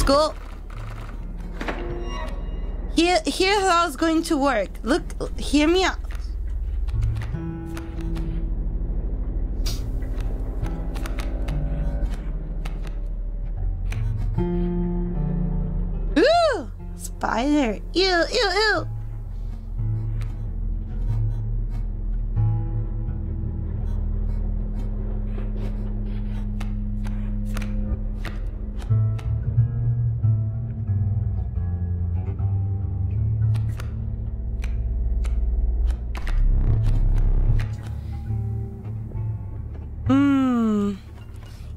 Let's go. Here, here's how it's going to work. Look, hear me out. Ooh, spider. Ew, ew, ew.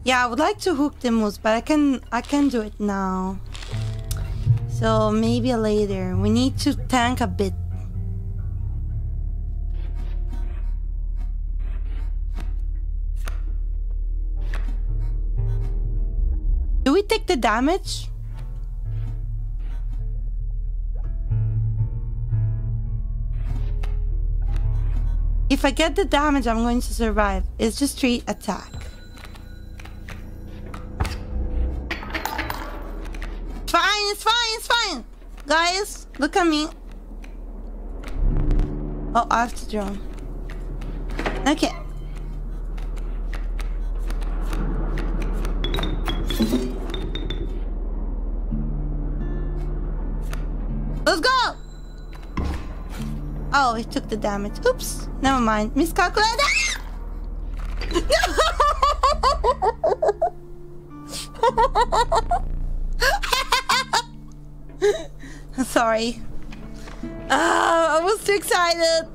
Yeah, I would like to hook the moose, but I can I can do it now. So maybe later. We need to tank a bit. Do we take the damage? If I get the damage, I'm going to survive. It's just straight attack. It's fine, it's fine. Guys, look at me. Oh, I have to drone. Okay. Let's go! Oh, it took the damage. Oops. Never mind. Miscalculated. Sorry. Ah, I was too excited.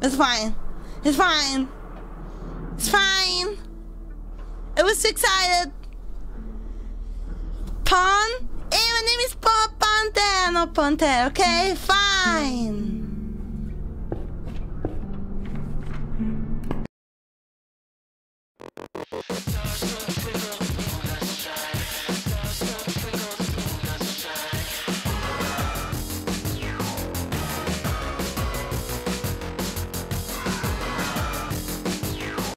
It's fine. It's fine. It's fine. I was too excited. Pawn? Hey, my name is Paw Panther, no Panther, okay? Fine.